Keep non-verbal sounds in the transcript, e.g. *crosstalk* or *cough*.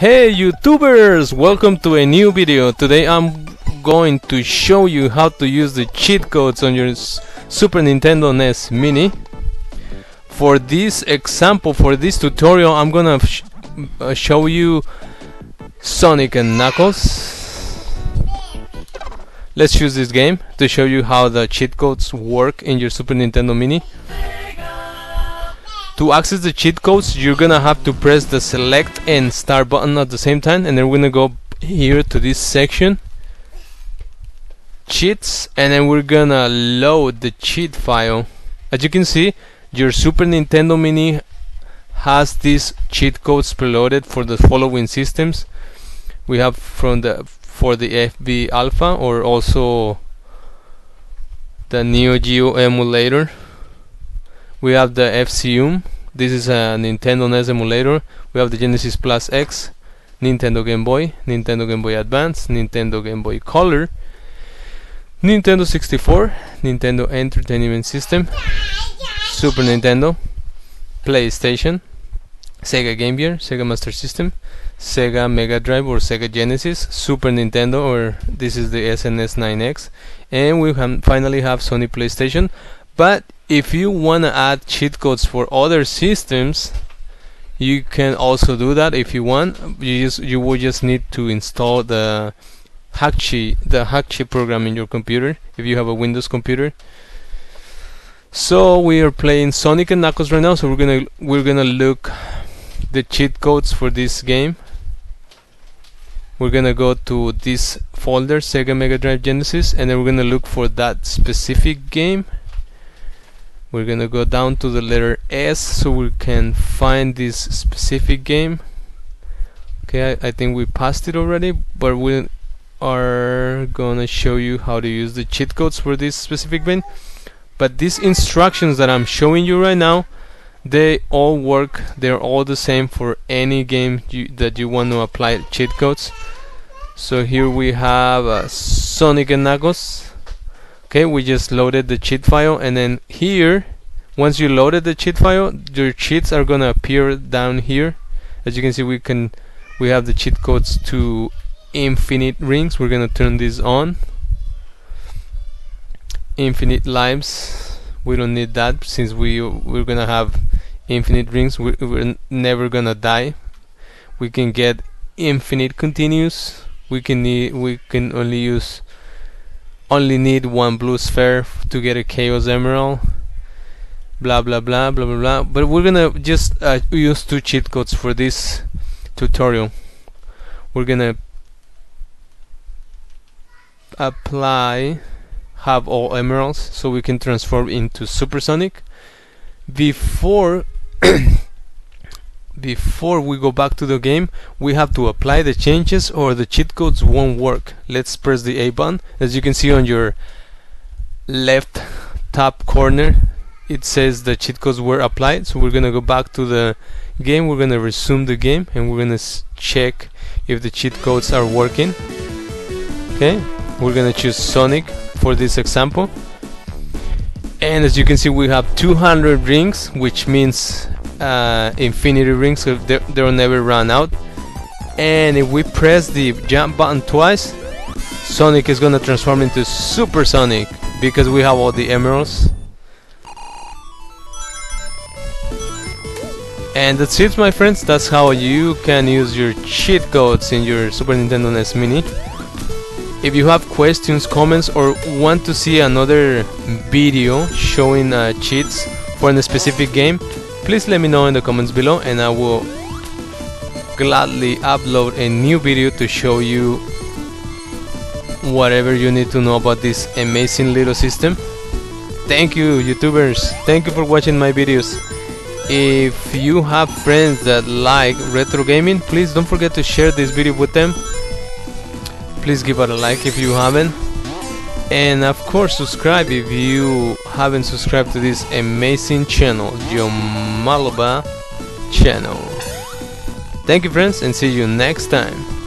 Hey YouTubers! Welcome to a new video. Today I'm going to show you how to use the cheat codes on your Super Nintendo NES Mini. For this example, for this tutorial, I'm gonna sh uh, show you Sonic and Knuckles. Let's use this game to show you how the cheat codes work in your Super Nintendo Mini. To access the cheat codes, you're gonna have to press the select and start button at the same time, and then we're gonna go here to this section, cheats, and then we're gonna load the cheat file. As you can see, your Super Nintendo Mini has these cheat codes preloaded for the following systems. We have from the for the FB Alpha or also the Neo Geo emulator we have the FCEUmm this is a Nintendo NES emulator. We have the Genesis Plus GX Nintendo Game Boy Nintendo Game Boy Advance Nintendo Game Boy Color Nintendo 64 Nintendo Entertainment System Super Nintendo PlayStation Sega Game Gear Sega Master System Sega Mega Drive or Sega Genesis Super Nintendo or this is the Snes9x and we finally have Sony PlayStation but if you want to add cheat codes for other systems you can also do that. If you want you just you will just need to install the Hakchi the Hakchi program in your computer if you have a Windows computer. So we are playing Sonic and Knuckles right now so we're gonna we're gonna look the cheat codes for this game. We're gonna go to this folder Sega Mega Drive Genesis and then we're gonna look for that specific game we're gonna go down to the letter S so we can find this specific game. Okay I, I, think we passed it already but we are gonna show you how to use the cheat codes for this specific game. But these instructions that I'm showing you right now they all work they're all the same for any game you, that you want to apply cheat codes. So here we have uh, Sonic and Knuckles. Okay we just loaded the cheat file and then here once you loaded the cheat file your cheats are gonna appear down here. As you can see we can we have the cheat codes to infinite rings. We're gonna turn this on. Infinite lives. We don't need that since we we're gonna have infinite rings. We, we're never gonna die. We can get infinite continues. We can need we can only use only need one blue sphere to get a chaos emerald blah blah blah blah blah blah. But we're gonna just uh, use two cheat codes for this tutorial. We're gonna apply have all emeralds so we can transform into supersonic. Before *coughs* before we go back to the game we have to apply the changes or the cheat codes won't work. Let's press the A button. As you can see on your left top corner it says the cheat codes were applied so we're gonna go back to the game we're gonna resume the game and we're gonna check if the cheat codes are working. Okay we're gonna choose Sonic for this example. And as you can see we have 200 rings which means uh, infinity rings so they'll never run out. And if we press the jump button twice Sonic is gonna transform into Super Sonic because we have all the emeralds and that's it my friends. That's how you can use your cheat codes in your Super Nintendo NES Mini. If you have questions comments or want to see another video showing uh, cheats for a specific game please let me know in the comments below and I will gladly upload a new video to show you whatever you need to know about this amazing little system. Thank you youtubers. Thank you for watching my videos if you have friends that like retro gaming please don't forget to share this video with them. Please give it a like if you haven't. And of course subscribe if you haven't subscribed to this amazing channel Jomalova channel. Thank you friends and see you next time